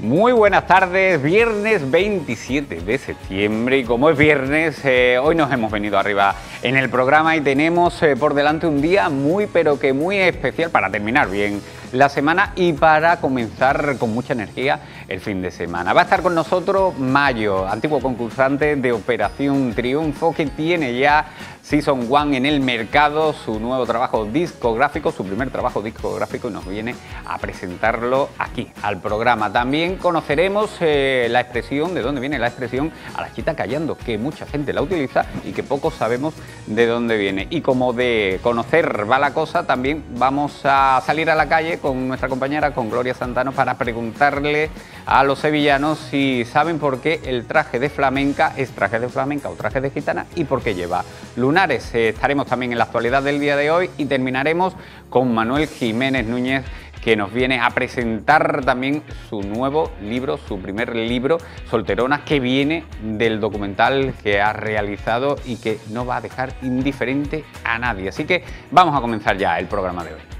Muy buenas tardes, viernes 27 de septiembre. Y como es viernes, eh, hoy nos hemos venido arriba en el programa y tenemos eh, por delante un día muy pero que muy especial para terminar bien la semana y para comenzar con mucha energía el fin de semana. Va a estar con nosotros Mayo, antiguo concursante de Operación Triunfo que tiene ya Season One en el mercado, su nuevo trabajo discográfico, su primer trabajo discográfico y nos viene a presentarlo aquí, al programa. También conoceremos eh, la expresión, de dónde viene la expresión a la chita callando, que mucha gente la utiliza y que pocos sabemos de dónde viene. Y como de conocer va la cosa, también vamos a salir a la calle con nuestra compañera, con Gloria Santano, para preguntarle a los sevillanos si saben por qué el traje de flamenca es traje de flamenca o traje de gitana y por qué lleva luna eh, estaremos también en la actualidad del día de hoy y terminaremos con Manuel Jiménez Núñez que nos viene a presentar también su nuevo libro, su primer libro, Solterona, que viene del documental que ha realizado y que no va a dejar indiferente a nadie. Así que vamos a comenzar ya el programa de hoy.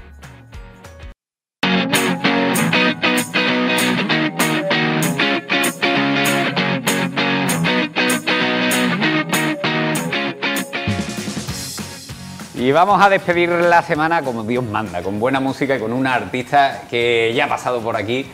Y vamos a despedir la semana como Dios manda, con buena música y con una artista que ya ha pasado por aquí,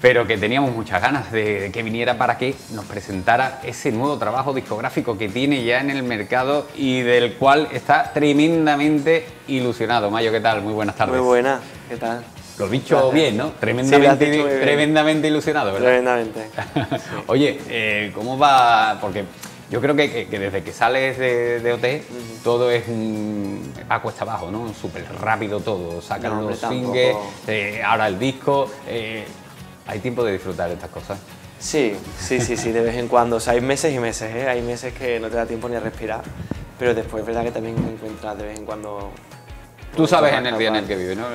pero que teníamos muchas ganas de, que viniera para que nos presentara ese nuevo trabajo discográfico que tiene ya en el mercado y del cual está tremendamente ilusionado. Mayo, ¿qué tal? Muy buenas tardes. Muy buenas, ¿qué tal? Lo he dicho bien, ¿no? Tremendamente, tremendamente ilusionado, ¿verdad? Tremendamente. Oye, eh, ¿cómo va? Porque yo creo que, desde que sales de, OT, todo es a cuesta abajo, ¿no? Súper rápido todo. Sacan los singles, eh, ahora el disco. Eh, hay tiempo de disfrutar de estas cosas. Sí, sí, sí, sí, de vez en cuando. O sea, hay meses y meses, ¿eh? Hay meses que no te da tiempo ni a respirar, pero después es verdad que también encuentras de vez en cuando... Tú sabes en el día en el que vives, ¿no?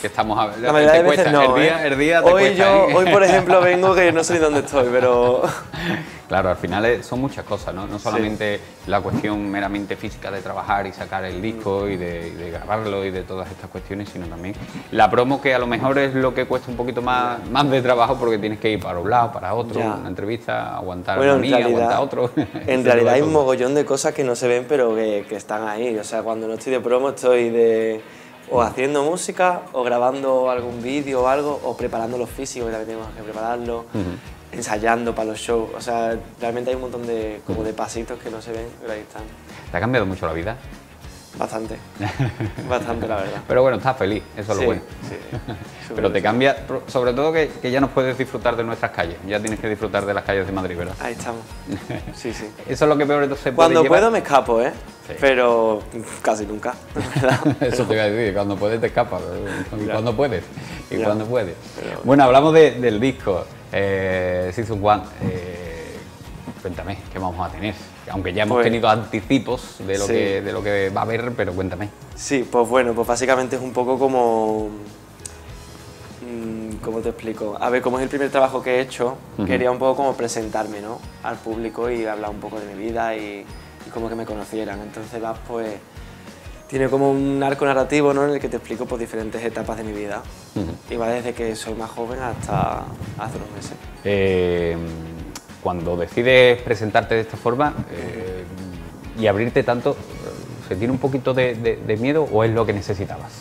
que estamos a ver. La mayoría de veces no, ¿eh? el día, hoy yo, hoy por ejemplo vengo que no sé ni dónde estoy, pero Claro, al final son muchas cosas, ¿no? No solamente la cuestión meramente física de trabajar y sacar el disco y de, grabarlo y de todas estas cuestiones, sino también la promo que a lo mejor es lo que cuesta un poquito más, más de trabajo porque tienes que ir para un lado, para otro, una entrevista, aguantar bueno, mí, aguantar otro. En realidad hay un mogollón de cosas que no se ven pero que, están ahí. O sea, cuando no estoy de promo estoy de o haciendo música o grabando algún vídeo o algo o preparando los físicos que también tenemos que prepararlo ensayando para los shows. O sea, realmente hay un montón de, como de pasitos que no se ven, pero ahí están. ¿Te ha cambiado mucho la vida? Bastante, bastante la verdad. Pero bueno, estás feliz, eso es lo bueno. Sí, Pero te cambia, sobre todo que, ya no puedes disfrutar de nuestras calles, ya tienes que disfrutar de las calles de Madrid, ¿verdad? Ahí estamos. Sí, sí. Eso es lo que peor se puede Cuando puedo me escapo, ¿eh? Pero casi nunca, ¿verdad? Eso te iba a decir, cuando puedes te escapas, y cuando puedes, y cuando puedes. Bueno, hablamos del disco eh, Season One, eh, cuéntame, ¿qué vamos a tener? Aunque ya hemos pues tenido anticipos de lo, que, de lo que va a haber, pero cuéntame. Sí, pues bueno, pues básicamente es un poco como... Mm, ¿Cómo te explico? A ver, como es el primer trabajo que he hecho, quería un poco como presentarme ¿no? al público y hablar un poco de mi vida y, y como que me conocieran. Entonces vas pues tiene como un arco narrativo ¿no? en el que te explico pues, diferentes etapas de mi vida. Y va desde que soy más joven hasta hace unos meses. Eh, cuando decides presentarte de esta forma eh, y abrirte tanto, ¿se tiene un poquito de, miedo o es lo que necesitabas?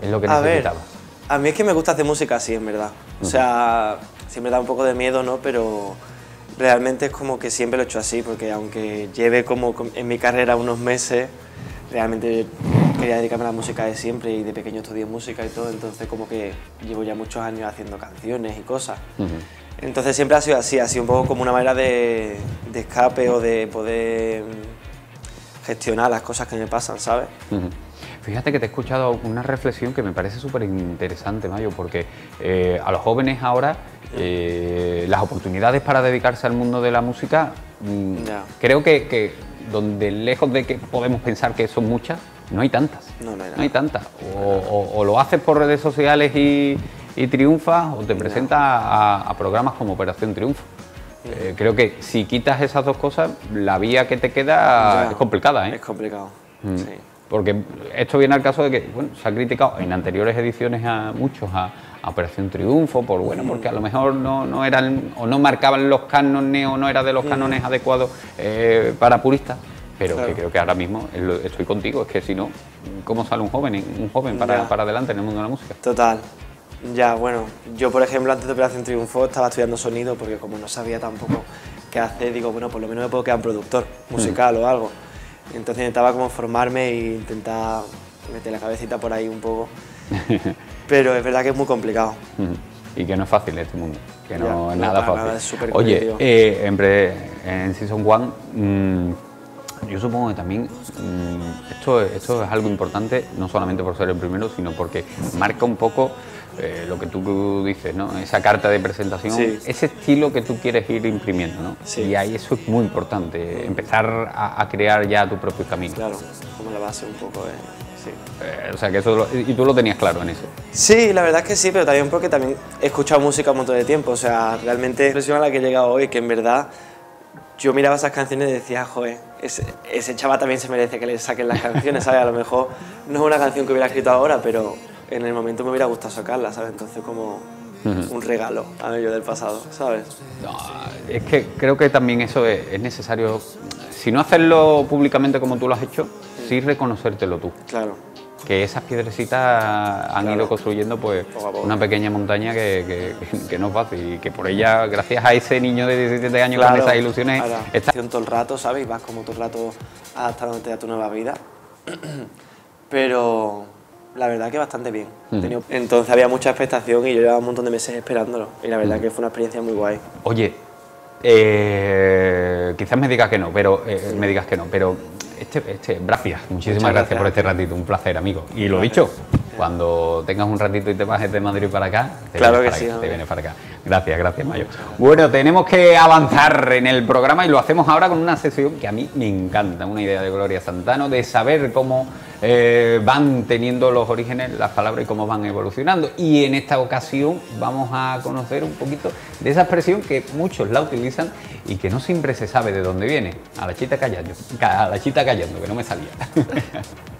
¿Es lo que a necesitabas? a mí es que me gusta hacer música así, en verdad. O sea, siempre da un poco de miedo, ¿no? Pero realmente es como que siempre lo he hecho así, porque aunque lleve como en mi carrera unos meses, realmente quería dedicarme a la música de siempre y de pequeño estudié música y todo, entonces como que llevo ya muchos años haciendo canciones y cosas. Entonces siempre ha sido así, ha sido un poco como una manera de, escape o de poder gestionar las cosas que me pasan, ¿sabes? Fíjate que te he escuchado una reflexión que me parece súper interesante, Mayo, porque eh, a los jóvenes ahora eh, las oportunidades para dedicarse al mundo de la música, mm, creo que donde lejos de que podemos pensar que son muchas, no hay tantas. No, hay, tantas. O, lo haces por redes sociales y, triunfas, o te presentas a, programas como Operación Triunfo. Eh, creo que si quitas esas dos cosas, la vía que te queda es complicada. ¿eh? Es complicado, mm. sí. Porque esto viene al caso de que bueno, se ha criticado en anteriores ediciones a muchos a, Operación Triunfo, por bueno, porque a lo mejor no, eran o no marcaban los cánones o no era de los cánones adecuados eh, para puristas. Pero que creo que ahora mismo estoy contigo, es que si no, ¿cómo sale un joven, un joven para, para adelante en el mundo de la música? Total, ya, bueno, yo por ejemplo antes de Operación Triunfo estaba estudiando sonido porque como no sabía tampoco qué hacer, digo, bueno, por lo menos me puedo quedar un productor musical o algo. Entonces intentaba como formarme e intentar meter la cabecita por ahí un poco. Pero es verdad que es muy complicado. Y que no es fácil este mundo, que no es nada fácil. Oye, eh, en, Season 1, mm, yo supongo que también mm, esto, esto es algo importante, no solamente por ser el primero, sino porque marca un poco eh, lo que tú dices, ¿no? Esa carta de presentación, ese estilo que tú quieres ir imprimiendo, ¿no? Y ahí eso es muy importante, empezar a, crear ya tu propio camino. Claro, como la base un poco, ¿eh? Sí. Eh, o sea, que eso, y tú lo tenías claro en eso. Sí, la verdad es que sí, pero también porque también he escuchado música un montón de tiempo, o sea, realmente la impresión a la que he llegado hoy, que en verdad yo miraba esas canciones y decía, joder, ese, ese chaval también se merece que le saquen las canciones, ¿sabes? A lo mejor no es una canción que hubiera escrito ahora, pero en el momento me hubiera gustado sacarla, ¿sabes? Entonces como un regalo a mí yo del pasado, ¿sabes? es que creo que también eso es, necesario, si no hacerlo públicamente como tú lo has hecho, sí reconocértelo tú. Claro. Que esas piedrecitas han ido construyendo pues una pequeña montaña que, que, no es fácil y que por ella, gracias a ese niño de 17 años con esas ilusiones... Está... todo el rato, ¿sabes? Vas como todo el rato adaptándote a tu nueva vida. Pero la verdad que bastante bien. Entonces había mucha expectación y yo llevaba un montón de meses esperándolo. Y la verdad que fue una experiencia muy guay. Oye, eh, quizás me digas que no, pero eh, me digas que no, pero este, este, gracias, muchísimas gracias. por este ratito, un placer, amigo. Y lo dicho, cuando tengas un ratito y te bajes de Madrid para acá, te claro vienes que sí, te vienes para acá. Gracias, gracias, Mayo. Bueno, tenemos que avanzar en el programa y lo hacemos ahora con una sesión que a mí me encanta, una idea de Gloria Santano, de saber cómo eh, van teniendo los orígenes las palabras y cómo van evolucionando. Y en esta ocasión vamos a conocer un poquito de esa expresión que muchos la utilizan y que no siempre se sabe de dónde viene. A la chita callando, a la chita callando, que no me salía.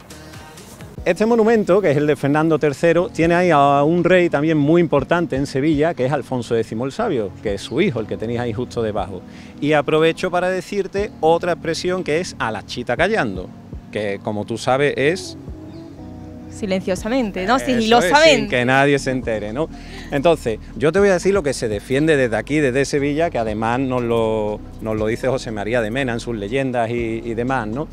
Este monumento, que es el de Fernando III, tiene ahí a un rey también muy importante en Sevilla, que es Alfonso X el Sabio, que es su hijo, el que tenéis ahí justo debajo. Y aprovecho para decirte otra expresión que es a la chita callando que como tú sabes es silenciosamente, ¿no? Sigilosamente. sin que nadie se entere, ¿no? Entonces, yo te voy a decir lo que se defiende desde aquí, desde Sevilla, que además nos lo, nos lo dice José María de Mena en sus leyendas y, y demás, ¿no?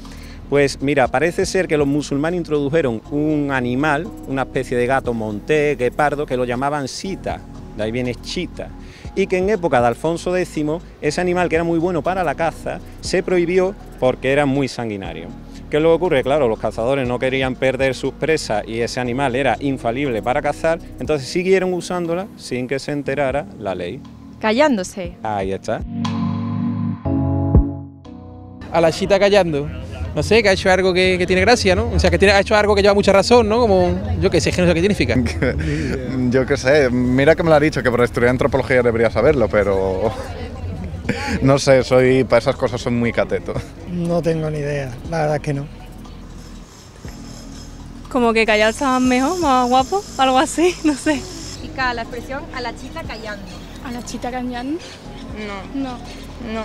Pues mira, parece ser que los musulmanes introdujeron un animal, una especie de gato monté, guepardo, que lo llamaban sita, de ahí viene chita, y que en época de Alfonso X, ese animal que era muy bueno para la caza, se prohibió porque era muy sanguinario. ¿Qué es lo que ocurre? Claro, los cazadores no querían perder sus presas y ese animal era infalible para cazar, entonces siguieron usándola sin que se enterara la ley. Callándose. Ahí está. A la chita callando. No sé, que ha hecho algo que, tiene gracia, ¿no? O sea, que tiene, ha hecho algo que lleva mucha razón, ¿no? Como, yo qué sé, qué sé qué significa. yo qué sé, mira que me lo ha dicho, que por estudiar antropología debería saberlo, pero no sé, soy para esas cosas soy muy cateto. No tengo ni idea, la verdad que no. Como que callar estaba mejor, más guapo, algo así, no sé. Chica, la expresión a la chita callando. ¿A la chita callando? No. No. No.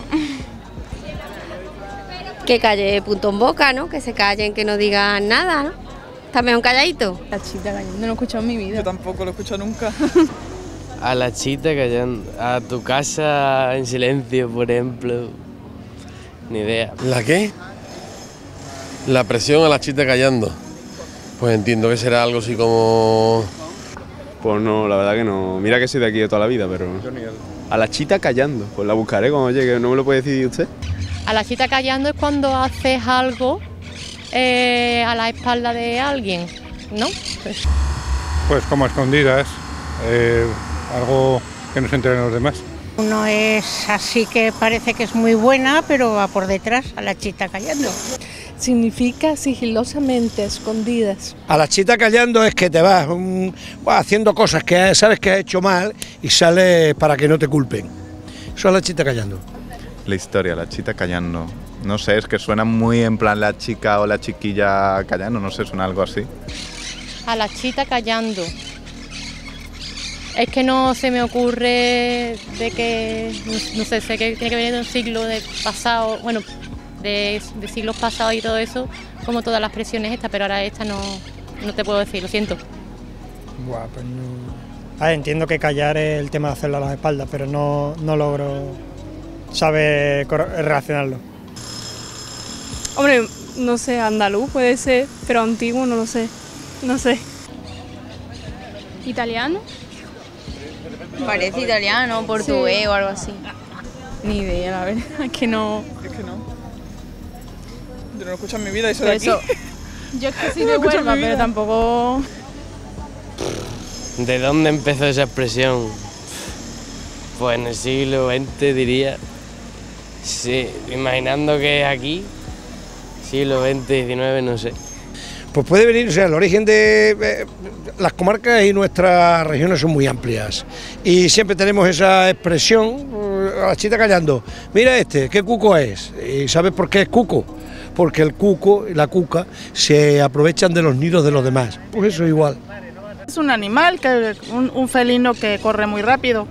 Que calle punto en boca, ¿no? Que se callen, que no digan nada, ¿no? ¿Está mejor calladito? La chita callando, no lo he escuchado en mi vida. Yo tampoco lo he escuchado nunca. A la chita callando. A tu casa en silencio, por ejemplo. Ni idea. ¿La qué? La presión a la chita callando. Pues entiendo que será algo así como. Pues no, la verdad que no. Mira que soy de aquí de toda la vida, pero. A la chita callando. Pues la buscaré cuando llegue. ¿No me lo puede decir usted? A la chita callando es cuando haces algo eh, a la espalda de alguien, ¿no? Pues, pues como escondidas. Eh, algo que no se enteren los demás. Uno es así que parece que es muy buena, pero va por detrás a la chita callando. Significa sigilosamente, escondidas. A la chita callando es que te vas haciendo cosas que sabes que has hecho mal y sales para que no te culpen. Eso es la chita callando. La historia, la chita callando. No sé, es que suena muy en plan la chica o la chiquilla callando, no sé, suena algo así. A la chita callando. Es que no se me ocurre de que, no sé, sé que tiene que venir de un siglo de pasado, bueno, de, de siglos pasados y todo eso, como todas las presiones estas, pero ahora esta no, no te puedo decir, lo siento. Buah, pues no. Entiendo que callar es el tema de hacerlo a las espaldas, pero no, no logro saber cor- relacionarlo. Hombre, no sé, andaluz puede ser, pero antiguo no lo sé. No sé. ¿Italiano? Parece italiano, portugués o algo así. Ni idea, la verdad, es que no. Es que no. Yo no lo escucho en mi vida eso Pero de aquí. eso- Yo es que soy No de lo escucho en Huelva, pero tampoco. ¿De dónde empezó esa expresión? Pues en el siglo XX diría. Sí, imaginando que es aquí, siglo XX, XIX, no sé. Pues puede venir, o sea, el origen de eh, las comarcas y nuestras regiones son muy amplias. Y siempre tenemos esa expresión, eh, a la chita callando, mira este, ¿qué cuco es? ¿Y sabes por qué es cuco? Porque el cuco y la cuca se aprovechan de los nidos de los demás. Pues eso igual. Es un animal, que, un, un felino que corre muy rápido.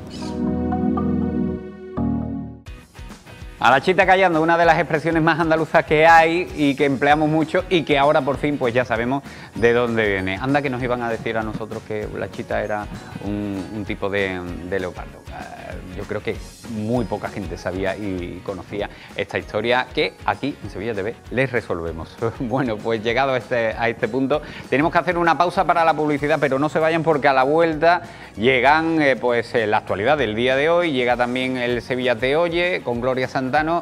A la chita callando, una de las expresiones más andaluzas que hay y que empleamos mucho y que ahora por fin pues ya sabemos de dónde viene. Anda que nos iban a decir a nosotros que la chita era un, tipo de, leopardo. Eh, yo creo que muy poca gente sabía y conocía esta historia que aquí en Sevilla TV les resolvemos. Bueno, pues llegado a este, a este punto tenemos que hacer una pausa para la publicidad, pero no se vayan porque a la vuelta llegan eh, pues eh, la actualidad del día de hoy, llega también el Sevilla Te Oye con Gloria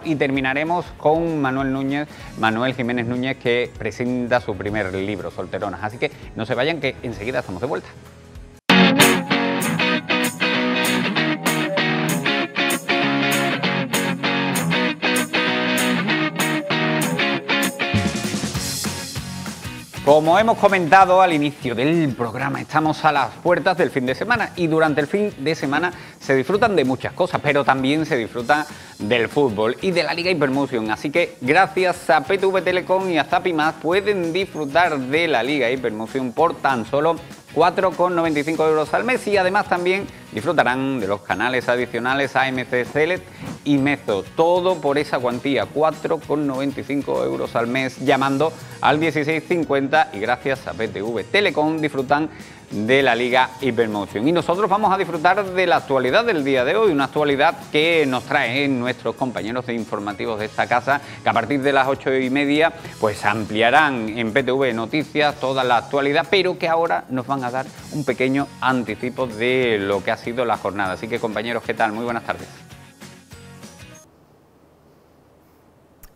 Y terminaremos con Manuel Núñez, Manuel Jiménez Núñez que presenta su primer libro, Solteronas. Así que no se vayan que enseguida estamos de vuelta. Como hemos comentado al inicio del programa, estamos a las puertas del fin de semana y durante el fin de semana se disfrutan de muchas cosas, pero también se disfruta del fútbol y de la Liga Hypermotion. Así que gracias a PTV Telecom y a Zapi Más pueden disfrutar de la Liga Hypermotion por tan solo 4,95 euros al mes y además también disfrutarán de los canales adicionales AMC Select y Mezo. Todo por esa cuantía, 4,95 euros al mes, llamando al 1650 y gracias a PTV Telecom disfrutan de la Liga Hypermotion. Y nosotros vamos a disfrutar de la actualidad del día de hoy, una actualidad que nos traen nuestros compañeros de informativos de esta casa, que a partir de las ocho y media pues ampliarán en PTV Noticias toda la actualidad, pero que ahora nos van a dar un pequeño anticipo de lo que ha sido la jornada. Así que compañeros, ¿qué tal? Muy buenas tardes.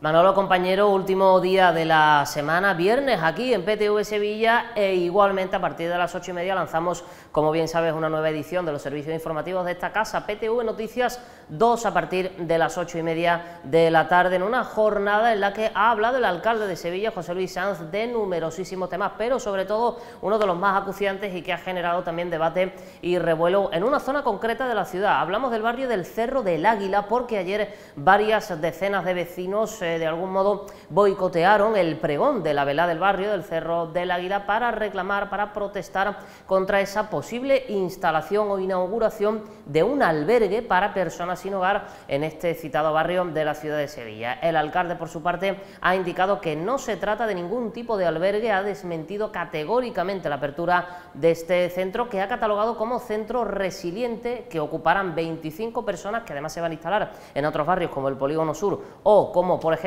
Manolo, compañero, último día de la semana, viernes aquí en PTV Sevilla e igualmente a partir de las ocho y media lanzamos, como bien sabes, una nueva edición de los servicios informativos de esta casa, PTV Noticias 2 a partir de las ocho y media de la tarde en una jornada en la que ha hablado el alcalde de Sevilla, José Luis Sanz, de numerosísimos temas, pero sobre todo uno de los más acuciantes y que ha generado también debate y revuelo en una zona concreta de la ciudad. Hablamos del barrio del Cerro del Águila porque ayer varias decenas de vecinos eh, de algún modo boicotearon el pregón de la vela del barrio del Cerro del Águila para reclamar, para protestar contra esa posible instalación o inauguración de un albergue para personas sin hogar en este citado barrio de la ciudad de Sevilla. El alcalde, por su parte, ha indicado que no se trata de ningún tipo de albergue, ha desmentido categóricamente la apertura de este centro que ha catalogado como centro resiliente que ocuparán 25 personas que además se van a instalar en otros barrios como el Polígono Sur o como por ejemplo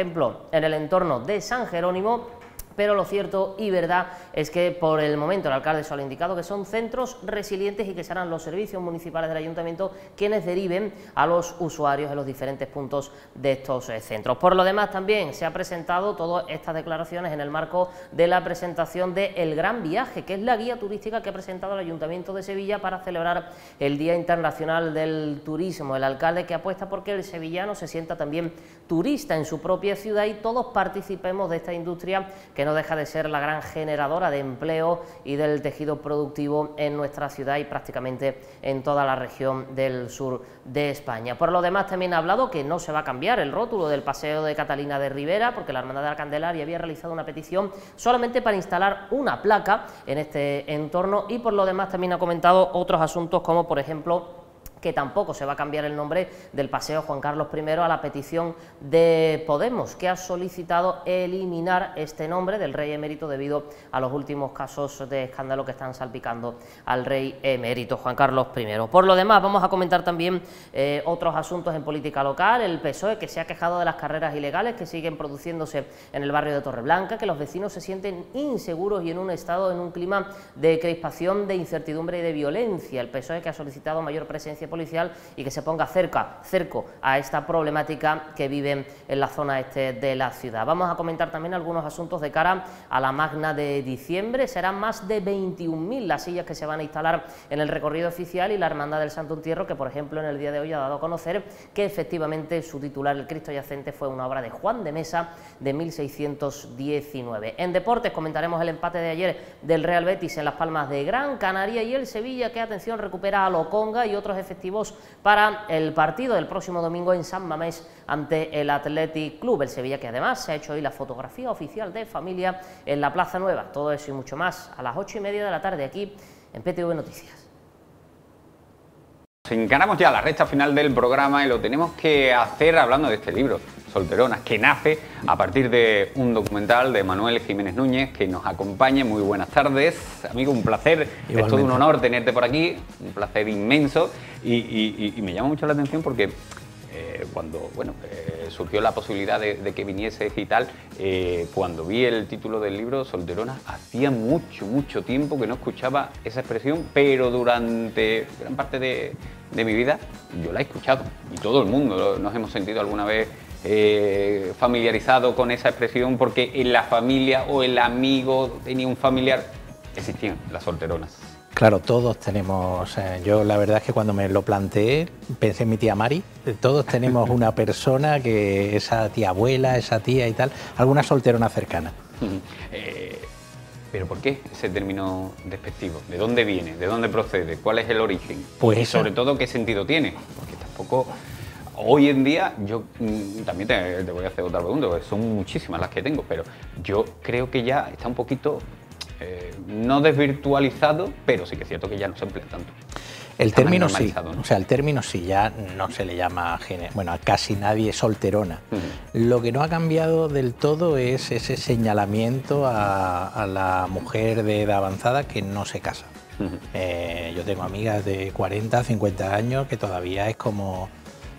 en el entorno de San Jerónimo pero lo cierto y verdad es que por el momento el alcalde solo ha indicado que son centros resilientes y que serán los servicios municipales del ayuntamiento quienes deriven a los usuarios en los diferentes puntos de estos eh, centros. Por lo demás también se ha presentado todas estas declaraciones en el marco de la presentación de El Gran Viaje, que es la guía turística que ha presentado el Ayuntamiento de Sevilla para celebrar el Día Internacional del Turismo. El alcalde que apuesta porque el sevillano se sienta también turista en su propia ciudad y todos participemos de esta industria que que no deja de ser la gran generadora de empleo y del tejido productivo en nuestra ciudad y prácticamente en toda la región del sur de España. Por lo demás, también ha hablado que no se va a cambiar el rótulo del Paseo de Catalina de Rivera, porque la Hermandad de la Candelaria había realizado una petición solamente para instalar una placa en este entorno y por lo demás también ha comentado otros asuntos como, por ejemplo, que tampoco se va a cambiar el nombre del Paseo Juan Carlos I a la petición de Podemos, que ha solicitado eliminar este nombre del rey emérito debido a los últimos casos de escándalo que están salpicando al rey emérito Juan Carlos I. Por lo demás, vamos a comentar también eh, otros asuntos en política local, el PSOE que se ha quejado de las carreras ilegales que siguen produciéndose en el barrio de Torreblanca, que los vecinos se sienten inseguros y en un estado, en un clima de crispación, de incertidumbre y de violencia. El PSOE que ha solicitado mayor presencia policial y que se ponga cerca, cerco a esta problemática que viven en la zona este de la ciudad. Vamos a comentar también algunos asuntos de cara a la magna de diciembre. Serán más de 21.000 las sillas que se van a instalar en el recorrido oficial y la Hermandad del Santo Entierro, que por ejemplo en el día de hoy ha dado a conocer que efectivamente su titular, el Cristo Yacente, fue una obra de Juan de Mesa de 1619. En deportes comentaremos el empate de ayer del Real Betis en Las Palmas de Gran Canaria y el Sevilla que, atención, recupera a Loconga y otros para el partido del próximo domingo en San Mamés ante el Athletic Club, el Sevilla que además se ha hecho hoy la fotografía oficial de familia en la Plaza Nueva. Todo eso y mucho más a las ocho y media de la tarde aquí en PTV Noticias. Encaramos ya la recta final del programa y lo tenemos que hacer hablando de este libro, Solteronas, que nace a partir de un documental de Manuel Jiménez Núñez que nos acompaña. Muy buenas tardes, amigo, un placer. Es todo un honor tenerte por aquí, un placer inmenso y, y- y- y me llama mucho la atención porque eh, cuando bueno, eh, surgió la posibilidad de, de que vinieses y tal, eh, cuando vi el título del libro, Solterona, hacía mucho, mucho tiempo que no escuchaba esa expresión, pero durante gran parte de, de mi vida yo la he escuchado y todo el mundo nos hemos sentido alguna vez eh, familiarizado con esa expresión porque en la familia o el amigo tenía un familiar, existían las solteronas. Claro, todos tenemos, eh, yo la verdad es que cuando me lo planteé pensé en mi tía Mari, todos tenemos una persona que esa tía abuela, esa tía y tal, alguna solterona cercana. Eh, ¿Pero por qué ese término despectivo? ¿De dónde viene? ¿De dónde procede? ¿Cuál es el origen? Pues y sobre todo, ¿qué sentido tiene? Porque tampoco... Hoy en día, yo mm, también te, te voy a hacer otra pregunta, porque son muchísimas las que tengo, pero yo creo que ya está un poquito, eh, no desvirtualizado, pero sí que es cierto que ya no se emplea tanto. El Está término sí, o sea, el término sí, ya no se le llama, bueno, a casi nadie solterona. Lo que no ha cambiado del todo es ese señalamiento a, a la mujer de edad avanzada que no se casa. Eh, yo tengo amigas de 40, 50 años que todavía es como,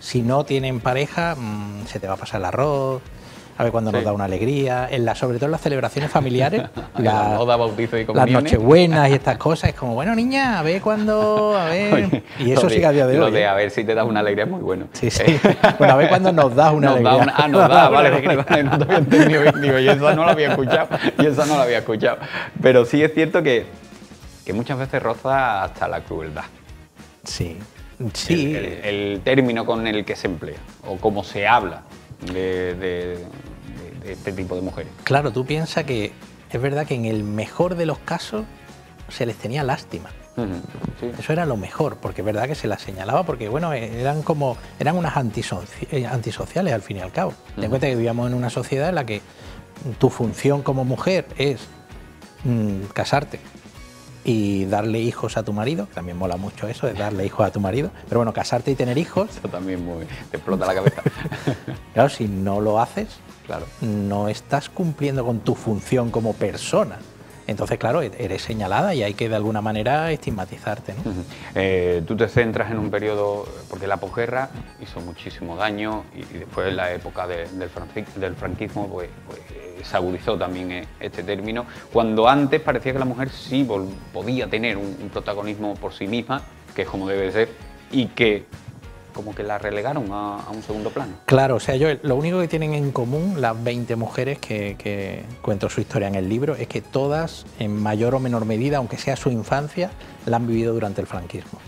si no tienen pareja, mm, se te va a pasar el arroz, a ver cuándo nos da una alegría, en la, sobre todo en las celebraciones familiares, La la- boda, bautizo y las nochebuenas y estas cosas, es como, bueno, niña, a ver cuándo, a ver. Oye, y eso lo sigue a día de Lo hoy. de ¿eh? a ver si te das una alegría es muy bueno. Sí, sí. Bueno, a ver cuándo nos das una Nos da alegría. una- ah, nos da, vale, vale, vale, no te había entendido bien, digo, y esa no la había escuchado, y esa no la había escuchado. Pero sí es cierto que, que muchas veces roza hasta la crueldad. Sí, sí. El, el- el término con el que se emplea, o cómo se habla de, de- de- de este tipo de mujeres. Claro, tú piensas que es verdad que en el mejor de los casos se les tenía lástima. Eso era lo mejor, porque es verdad que se las señalaba, porque bueno, eran como, eran unas eh, antisociales al fin y al cabo. Ten en cuenta que vivíamos en una sociedad en la que tu función como mujer es mm, casarte y darle hijos a tu marido, que también mola mucho eso, de darle hijos a tu marido, pero bueno, casarte y tener hijos. Eso también muy, te explota la cabeza. Claro, si no lo haces, Claro. no estás cumpliendo con tu función como persona. Entonces, claro, e-, eres señalada y hay que de alguna manera estigmatizarte. ¿no? Eh, tú te centras en un periodo, porque la posguerra hizo muchísimo daño y, y después la época de- del, franquismo pues, pues, también eh, este término, cuando antes parecía que la mujer sí podía tener un, un protagonismo por sí misma, que es como debe ser, y que como que la relegaron a, a un segundo plano. Claro, o sea, yo lo único que tienen en común las 20 mujeres que, que cuento su historia en el libro es que todas, en mayor o menor medida, aunque sea su infancia, la han vivido durante el franquismo.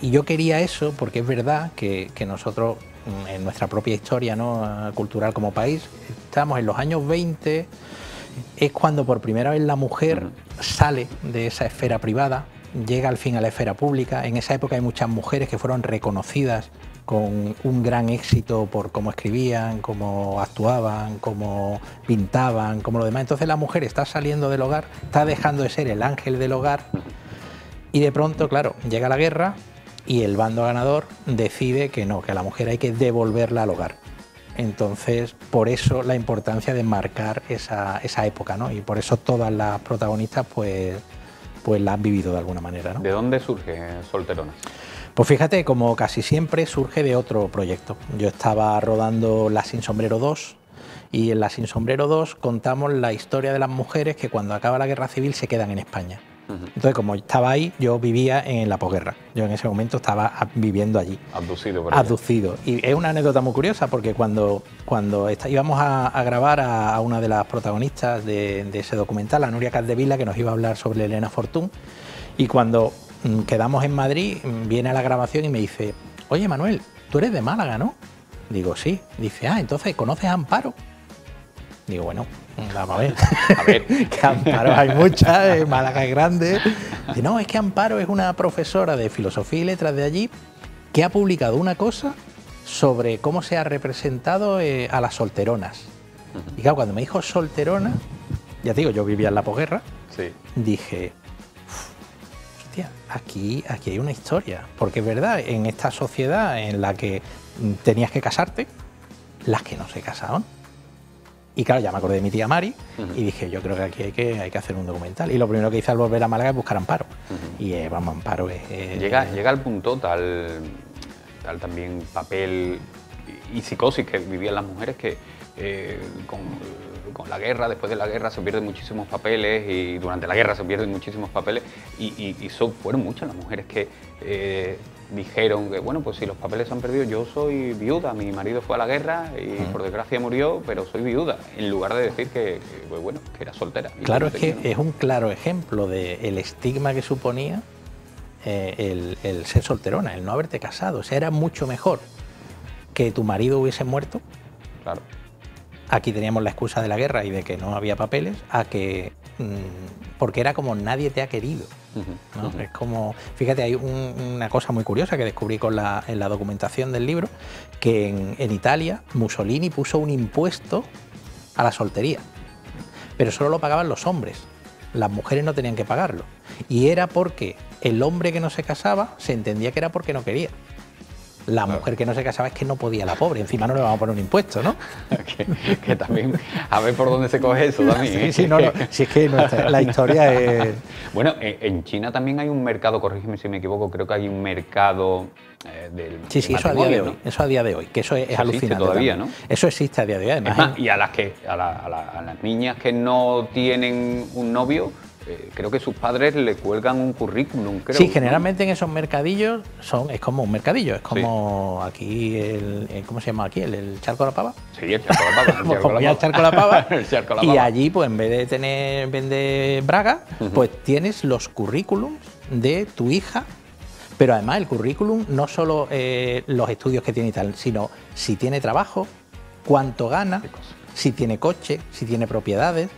Y yo quería eso porque es verdad que, que nosotros, mm, en nuestra propia historia ¿no? cultural como país, estamos en los años 20 es cuando por primera vez la mujer sale de esa esfera privada, llega al fin a la esfera pública. En esa época hay muchas mujeres que fueron reconocidas con un gran éxito por cómo escribían, cómo actuaban, cómo pintaban, como lo demás. Entonces la mujer está saliendo del hogar, está dejando de ser el ángel del hogar y de pronto, claro, llega la guerra y el bando ganador decide que no, que a la mujer hay que devolverla al hogar. Entonces, por eso la importancia de marcar esa, esa época, ¿no? Y por eso todas las protagonistas, pues, pues la han vivido de alguna manera, ¿no? ¿De dónde surge Solterona? Pues fíjate, como casi siempre surge de otro proyecto. Yo estaba rodando La Sin Sombrero 2 y en La Sin Sombrero 2 contamos la historia de las mujeres que cuando acaba la guerra civil se quedan en España. Entonces, como estaba ahí, yo vivía en la posguerra. Yo en ese momento estaba viviendo allí. Abducido por. Abducido. Y es una anécdota muy curiosa porque cuando, cuando íbamos a, a grabar a, a una de las protagonistas de, de ese documental, a Nuria Caldevila, que nos iba a hablar sobre Elena Fortún, y cuando mm, quedamos en Madrid, mm, viene a la grabación y me dice, oye Manuel, tú eres de Málaga, ¿no? Digo, sí. Dice, ah, entonces, ¿conoces a Amparo? Digo, bueno, vamos a ver. A ver. que Amparo hay muchas, eh, Málaga es grande. Dice, no, es que Amparo es una profesora de filosofía y letras de allí que ha publicado una cosa sobre cómo se ha representado eh, a las solteronas. Y claro, cuando me dijo solterona, ya te digo, yo vivía en la posguerra, Sí. dije, "Uf, hostia, aquí, aquí hay una historia. Porque es verdad, en esta sociedad en la que mm, tenías que casarte, las que no se casaban. Y claro, ya me acordé de mi tía Mari y dije, yo creo que aquí hay que, hay que hacer un documental. Y lo primero que hice al volver a Málaga es buscar Amparo. Y eh, vamos, Amparo es... eh, Llega, llega al punto tal, tal también papel y psicosis que vivían las mujeres que eh, con, con la guerra, después de la guerra se pierden muchísimos papeles y durante la guerra se pierden muchísimos papeles y, y- y son, fueron muchas las mujeres que eh, dijeron que bueno pues si los papeles se han perdido yo soy viuda, mi marido fue a la guerra y por desgracia murió pero soy viuda en lugar de decir que, que, pues, bueno que era soltera. Claro, es que es un claro ejemplo del estigma que suponía eh, el, el ser solterona, el no haberte casado. O sea, era mucho mejor que tu marido hubiese muerto. Claro. Aquí teníamos la excusa de la guerra y de que no había papeles, a que. mm, porque era como nadie te ha querido. ¿no? Es como. Fíjate, hay un- una cosa muy curiosa que descubrí con la, en la documentación del libro: que en, en Italia Mussolini puso un impuesto a la soltería pero solo lo pagaban los hombres. Las mujeres no tenían que pagarlo. Y era porque el hombre que no se casaba se entendía que era porque no quería. La mujer que no se casaba es que no podía, la pobre. Encima no le vamos a poner un impuesto, ¿no? que también, a ver por dónde se coge eso también. Sí, ¿eh? sí, no, no, si es que nuestra- la historia es... Bueno, eh, en China también hay un mercado, corrígeme si me equivoco, creo que hay un mercado eh, del Sí, sí, eso a día de hoy. Eso a día de hoy, que eso es, es Eso existe alucinante. todavía. ¿no? Eso existe a día de hoy, además. más, y a las que a, la- a la- a las niñas que no tienen un novio, eh, creo que sus padres le cuelgan un currículum, creo. sí, ¿no? generalmente en esos mercadillos son, es como un mercadillo, es como aquí el, el- ¿cómo se llama aquí? El, el charco de la pava. Sí, el charco de la pava. el Pues charco como ya el charco de la pava. Charco la y pava. allí, pues en vez de tener vende braga, pues tienes los currículums de tu hija. Pero además el currículum no solo eh, los estudios que tiene y tal, sino si tiene trabajo, cuánto gana, si tiene coche, si tiene propiedades.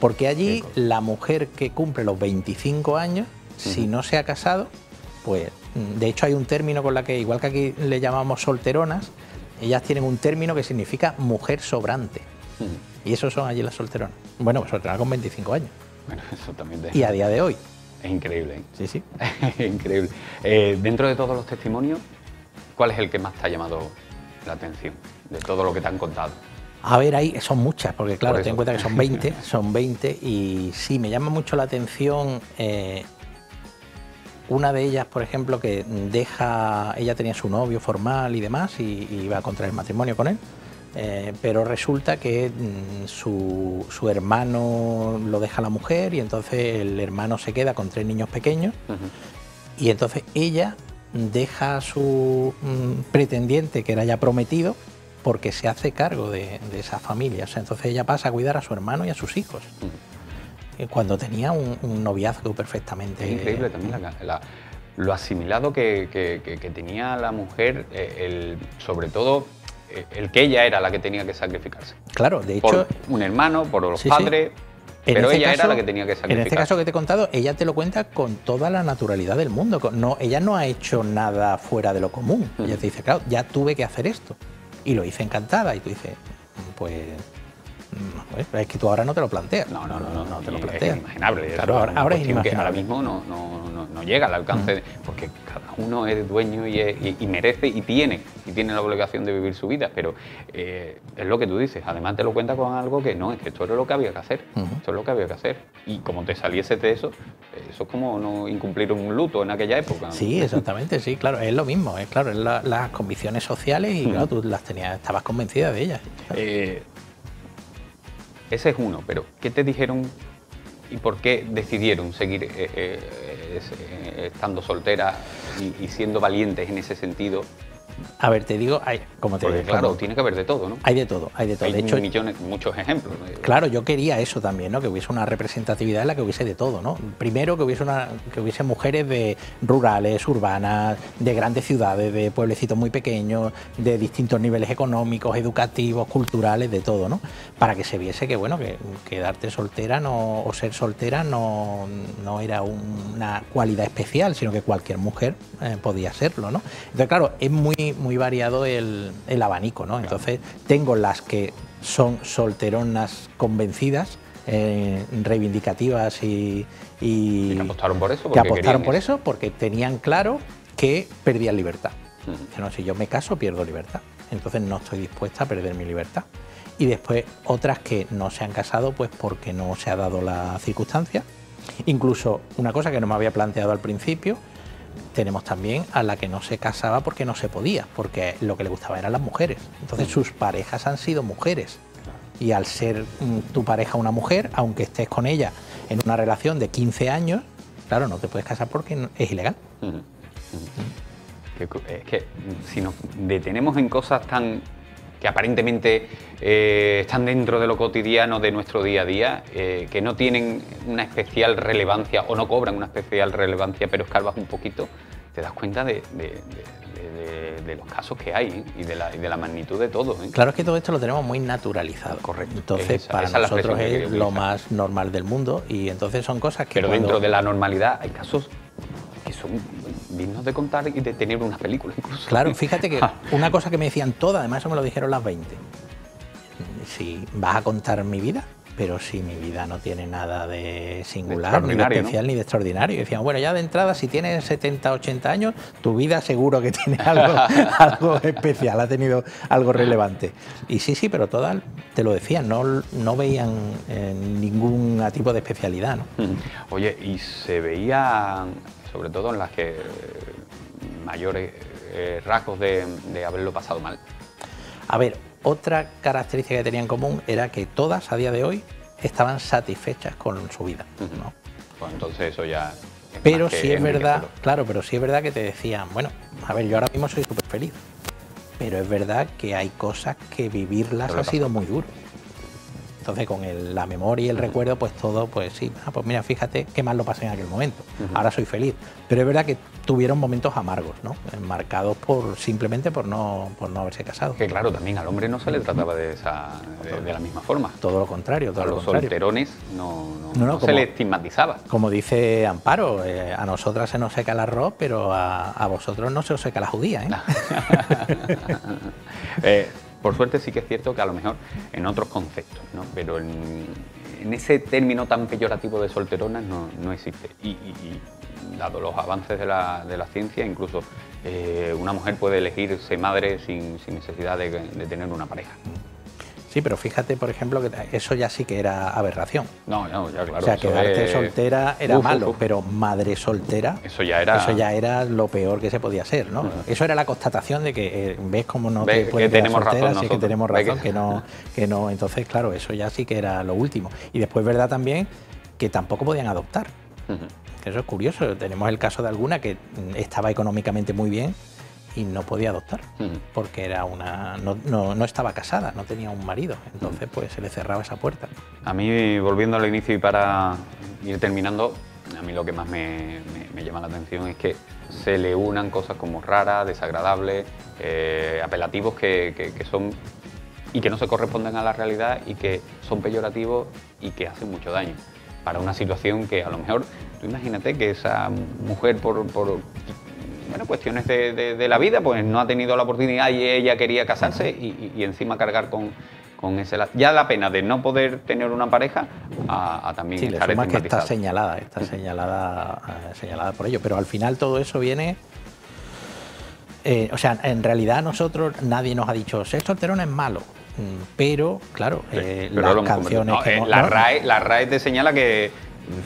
Porque allí la mujer que cumple los 25 años, si no se ha casado, pues mm, de hecho hay un término con la que, igual que aquí le llamamos solteronas, ellas tienen un término que significa mujer sobrante. Y eso son allí las solteronas. Bueno, pues solterona con 25 años. Bueno, eso también te- Y a día de hoy. Es increíble. ¿eh? Sí, sí. Es increíble. Eh, dentro de todos los testimonios, ¿cuál es el que más te ha llamado la atención de todo lo que te han contado? A ver, ahí son muchas, porque claro, Por ten en cuenta que son 20, son 20 y sí, me llama mucho la atención eh, una de ellas, por ejemplo, que deja, ella tenía su novio formal y demás y, y iba a contraer matrimonio con él, eh, pero resulta que mm, su, su hermano lo deja la mujer y entonces el hermano se queda con tres niños pequeños y entonces ella deja a su mm, pretendiente, que era ya prometido, porque se hace cargo de, de esa familia. O sea, entonces ella pasa a cuidar a su hermano y a sus hijos. Eh, Cuando tenía un, un noviazgo perfectamente. Es increíble también la- la- lo asimilado que, que- que- que tenía la mujer, eh, el, sobre todo eh, el que ella era la que tenía que sacrificarse. Claro, de Por hecho. un hermano, por los Sí, sí. padres, En Pero este ella era caso- la que tenía que En sacrificar. este caso que te he contado, ella te lo cuenta con toda la naturalidad del mundo. No, ella no ha hecho nada fuera de lo común. Ella te dice, claro, ya tuve que hacer esto. Y lo hice encantada. Y tú dices, pues. Mm, es que tú ahora no te lo planteas. No, no, no, no, te lo planteas. Es inimaginable. Claro, ahora, ahora es que ahora mismo no, no, no, no llega al alcance, de- porque cada uno es dueño y, es- y- y merece y tiene, y tiene la obligación de vivir su vida, pero eh, es lo que tú dices, además te lo cuenta con algo que no, es que esto era lo que había que hacer, esto es lo que había que hacer, y como te saliese de eso, eso es como no incumplir un luto en aquella época. Sí, exactamente, sí, claro, es lo mismo, es claro, es la- las convicciones sociales y claro, tú las tenías, estabas convencida de ellas. Eh, ese es uno, pero ¿qué te dijeron y por qué decidieron seguir eh, eh, ese- estando solteras y, y siendo valientes en ese sentido? A ver, te digo, hay, como te Porque digo, claro, como- tiene que haber de todo, ¿no? hay de todo, hay de todo. Hay de hecho, millones, muchos ejemplos. ¿no? Claro, yo quería eso también, ¿no? Que hubiese una representatividad en la que hubiese de todo, ¿no? Primero que hubiese una, que hubiese mujeres de rurales, urbanas, de grandes ciudades, de pueblecitos muy pequeños, de distintos niveles económicos, educativos, culturales, de todo, ¿no? Para que se viese que bueno, que quedarte soltera no, o ser soltera no, no era una cualidad especial, sino que cualquier mujer eh, podía serlo, ¿no? Entonces, claro, es muy, muy variado el, el abanico, ¿no? Entonces, tengo las que son solteronas convencidas, eh, reivindicativas y, y, que apostaron por eso, que porque apostaron por eso. porque tenían claro que perdían libertad. Que no, si yo me caso pierdo libertad, entonces no estoy dispuesta a perder mi libertad. Y después otras que no se han casado pues porque no se ha dado la circunstancia. Incluso una cosa que no me había planteado al principio, tenemos también a la que no se casaba porque no se podía, porque lo que le gustaba eran las mujeres. Entonces sus parejas han sido mujeres. Y al ser mm, tu pareja una mujer, aunque estés con ella en una relación de 15 años, claro, no te puedes casar porque es ilegal. Es que si nos detenemos en cosas tan que aparentemente eh, están dentro de lo cotidiano de nuestro día a día, eh, que no tienen una especial relevancia o no cobran una especial relevancia, pero escarbas un poquito, te das cuenta de, de- de- de- de los casos que hay ¿eh? y, de la, y de la magnitud de todo. Claro es que todo esto lo tenemos muy naturalizado. Correcto. Entonces, Esa- para esa nosotros que es lo más normal del mundo y entonces son cosas que Pero cuando- dentro de la normalidad hay casos son dignos de contar y de tener una película incluso. Claro, fíjate que una cosa que me decían todas, además eso me lo dijeron las 20. Si vas a contar mi vida, pero si mi vida no tiene nada de singular, ni de especial, ni de extraordinario. Y decían, bueno, ya de entrada, si tienes 70, 80 años, tu vida seguro que tiene algo, algo especial, ha tenido algo relevante. Y sí, sí, pero todas te lo decían, no, no veían eh, ningún tipo de especialidad, ¿no? Oye, y se veía, sobre todo en las que mayores eh, rasgos de, de haberlo pasado mal. A ver, otra característica que tenían en común era que todas a día de hoy estaban satisfechas con su vida. ¿no? Pues entonces eso ya. es Pero sí es verdad, claro, pero sí es verdad que te decían, bueno, a ver, yo ahora mismo soy súper feliz, pero es verdad que hay cosas que vivirlas Pero ha sido muy duro. Entonces con el- la memoria y el recuerdo, pues todo, pues sí, ah, pues mira, fíjate qué mal lo pasé en aquel momento. Ahora soy feliz. Pero es verdad que tuvieron momentos amargos, ¿no? Marcados por simplemente por no, por no haberse casado. Que claro, también al hombre no se le trataba de, esa, de, de la misma forma. Todo lo contrario, todo A lo los contrario. solterones no, no- No, se le estigmatizaba. Como dice Amparo, eh, a nosotras se nos seca el arroz, pero a, a vosotros no se os seca la judía. ¿eh? Eh, por suerte sí que es cierto que a lo mejor en otros conceptos, pero en, ese término tan peyorativo de solteronas no, no existe. Y, y- dado los avances de la, de la ciencia, incluso eh, una mujer puede elegirse madre sin, sin necesidad de tener una pareja. Sí, pero fíjate, por ejemplo, que eso ya sí que era aberración. No, no, ya claro. o sea, quedarte es- soltera era Uf, malo, uf. pero madre soltera. Eso ya era- Eso ya era lo peor que se podía ser, ¿no? Eso era la constatación de que eh, ves cómo no Ve te que puedes quedar tenemos soltera, razón sí que tenemos razón, que- que no, que no. Entonces, claro, eso ya sí que era lo último. Y después, verdad también que tampoco podían adoptar. Que eso es curioso. Tenemos el caso de alguna que estaba económicamente muy bien y no podía adoptar porque era una no, no- no estaba casada, no tenía un marido. Entonces, pues se le cerraba esa puerta. A mí, volviendo al inicio y para ir terminando, a mí lo que más me, me- me llama la atención es que se le unan cosas como raras, desagradables, eh, apelativos que, que- que son y que no se corresponden a la realidad y que son peyorativos y que hacen mucho daño para una situación que a lo mejor, tú imagínate que esa mujer por, por bueno, cuestiones de, de- de la vida, pues no ha tenido la oportunidad y ella quería casarse y, y- encima cargar con, con ese... Ya la pena de no poder tener una pareja a, a también Sí, le estar suma que está señalada, está señalada, eh, señalada por ello. Pero al final todo eso viene. eh, o sea, en realidad nosotros nadie nos ha dicho ser solterona es malo. Mm, Pero, claro, eh, Pero las canciones que hemos- la, ¿no? RAE, la RAE te señala que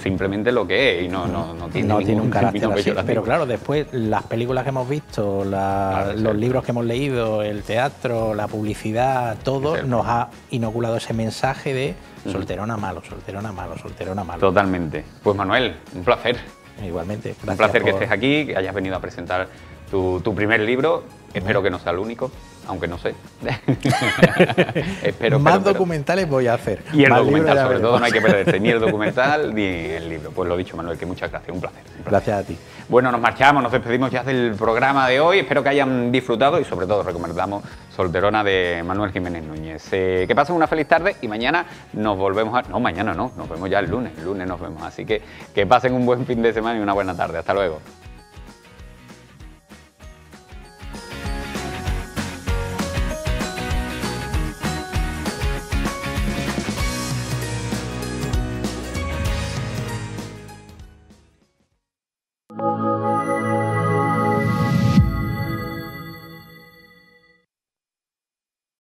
simplemente lo que es y no, no, no tiene, no ningún tiene un carácter así, pero claro, después las películas que hemos visto, la- los libros que hemos leído, el teatro, la publicidad, todo nos ha inoculado ese mensaje de solterona malo, solterona malo, solterona malo. Totalmente. Pues Manuel, un placer. Igualmente. Un placer que estés aquí, que hayas venido a presentar tu, tu primer libro. Espero que no sea el único, aunque no sé. Espero Más pero- pero- documentales voy a hacer. Y el Más documental, sobre todo, no hay que perderse ni el documental ni el libro. Pues lo dicho, Manuel, que muchas gracias, un placer. Gracias a ti. Bueno, nos marchamos, nos despedimos ya del programa de hoy. Espero que hayan disfrutado y sobre todo recomendamos Solterona de Manuel Jiménez Núñez. Eh, que pasen una feliz tarde y mañana nos volvemos a... No, mañana no, nos vemos ya el lunes. El lunes nos vemos. Así que que pasen un buen fin de semana y una buena tarde. Hasta luego.